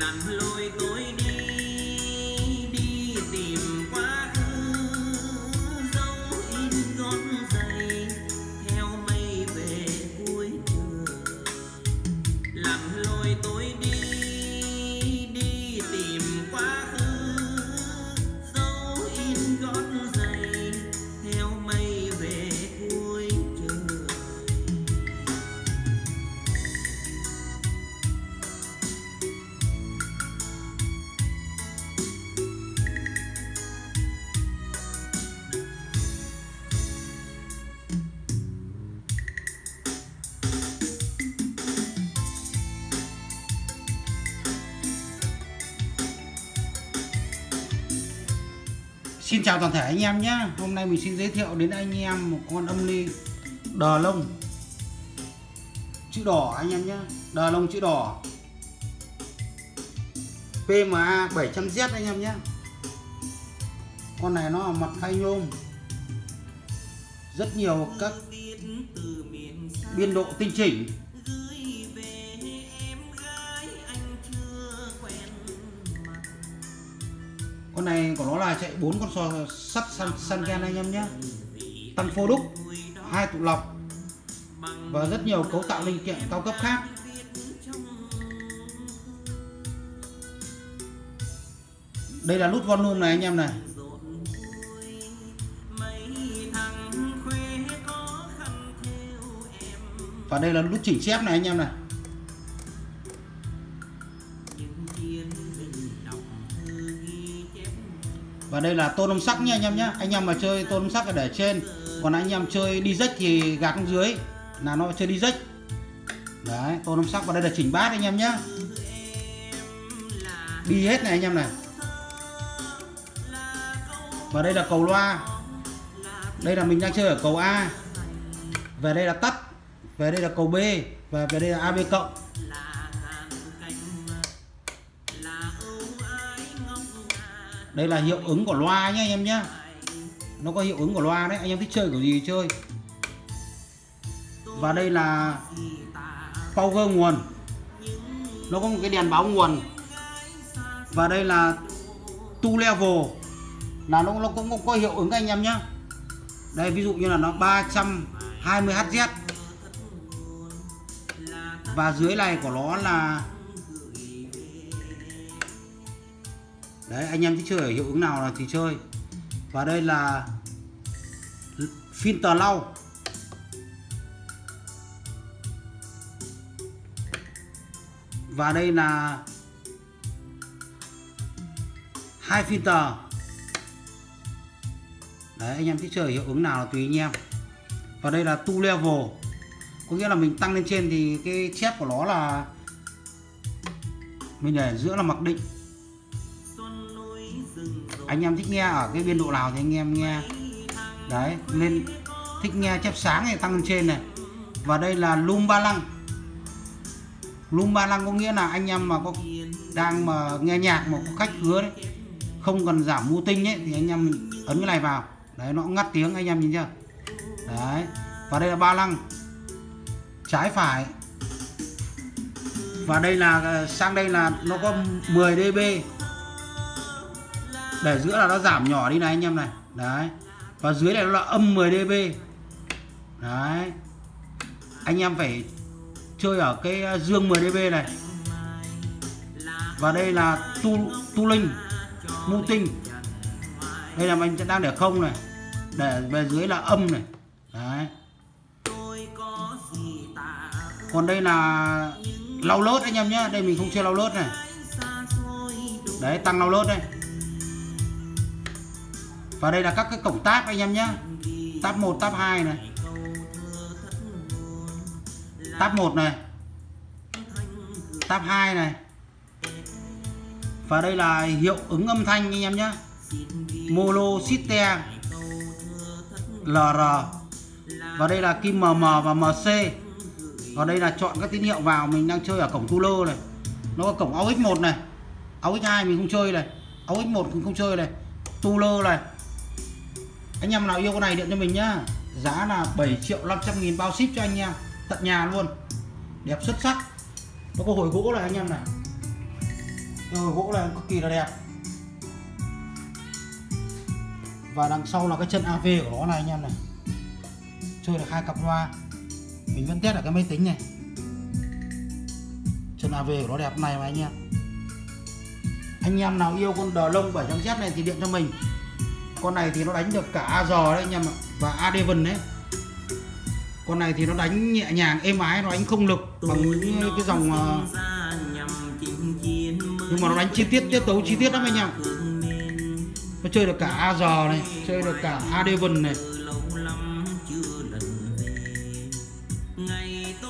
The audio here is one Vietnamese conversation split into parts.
làm lôi tôi Xin chào toàn thể anh em nhé Hôm nay mình xin giới thiệu đến anh em một con âm ly đờ lông. Chữ đỏ anh em nhé Đờ lông chữ đỏ. PMA 700Z anh em nhé Con này nó mặt khay nhôm. Rất nhiều các biên độ tinh chỉnh. Con này của nó là chạy bốn con sò sắt san, san gen anh em nhé. Tăng phô đúc hai tụ lọc và rất nhiều cấu tạo linh kiện cao cấp khác. Đây là nút volume này anh em này. Và đây là nút chỉnh chép này anh em này. Và đây là tôn âm sắc nha anh em nhé anh em mà chơi tôn âm sắc là để trên. Còn anh em chơi đi rách thì gạt xuống dưới. Là nó chơi đi rách. Đấy, tôn âm sắc và đây là chỉnh bát anh em nhé đi hết này anh em này. Và đây là cầu loa. Đây là mình đang chơi ở cầu A. Về đây là tắt. Về đây là cầu B. Và về đây là AB cộng. Đây là hiệu ứng của loa nhé anh em nhé nó có hiệu ứng của loa đấy anh em thích chơi kiểu gì chơi. Và đây là power nguồn. Nó có một cái đèn báo nguồn. Và đây là tu level. Là nó, nó cũng có hiệu ứng anh em nhé đây ví dụ như là nó 320 Hz và dưới này của nó là đấy, anh em thích chơi ở hiệu ứng nào là thì chơi. Và đây là filter lau. Và đây là hai filter đấy, anh em thích chơi hiệu ứng nào là tùy anh em. Và đây là tu level. Có nghĩa là mình tăng lên trên thì cái chép của nó là mình để giữa là mặc định anh em thích nghe ở cái biên độ nào thì anh em nghe. Đấy, nên thích nghe chép sáng thì tăng lên trên này. Và đây là lum ba lăng. Lum ba lăng có nghĩa là anh em mà có đang mà nghe nhạc mà có khách hứa đấy, không cần giảm mu tinh ấy, thì anh em ấn cái này vào. Đấy, nó ngắt tiếng anh em nhìn chưa? Đấy, và đây là ba lăng. Trái phải. Và đây là, sang đây là nó có 10 dB để giữa là nó giảm nhỏ đi này anh em này. Đấy. Và dưới này nó là âm 10 dB. Đấy. Anh em phải chơi ở cái à, dương 10 dB này. Và đây là tu tu linh, mu tinh. Đây là mình đang để không này. Để về dưới là âm này. Đấy. Còn đây là lau lốt anh em nhé. Đây mình không chơi lau lốt này. Đấy, tăng lau lốt đây và đây là các cái cổng tab anh em nhé tab 1 tab 2 này. Tab 1 này. Tab 2 này. Và đây là hiệu ứng âm thanh anh em nhé Molo sister lr và đây là kim mm và mc và đây là chọn các tín hiệu vào, mình đang chơi ở cổng tu này. Nó có cổng aux 1 này. Aux 2 mình không chơi này. Aux 1 cũng không chơi này. Tu này anh em nào yêu con này điện cho mình nhá. Giá là 7 triệu 500 nghìn bao ship cho anh em, tận nhà luôn. Đẹp xuất sắc. Nó có hồi gỗ này anh em này. Cái hồi gỗ này cực kỳ là đẹp. Và đằng sau là cái chân AV của nó này anh em này. Chơi được hai cặp loa. Mình vẫn test ở cái máy tính này. Chân AV của nó đẹp này mà anh em. Anh em nào yêu con đờ lông 700Z này thì điện cho mình con này thì nó đánh được cả A giò đấy anh em ạ và A Devon đấy. Con này thì nó đánh nhẹ nhàng êm ái nó đánh không lực bằng những cái dòng uh, nhưng mà nó đánh chi tiết tiết tấu chi tiết lắm anh em nó chơi được cả A giò này chơi được cả A Devon này.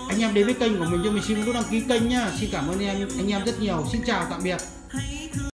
anh em đến với kênh của mình cho mình xin nút đăng ký kênh nhá. Xin cảm ơn anh em anh em rất nhiều. Xin chào tạm biệt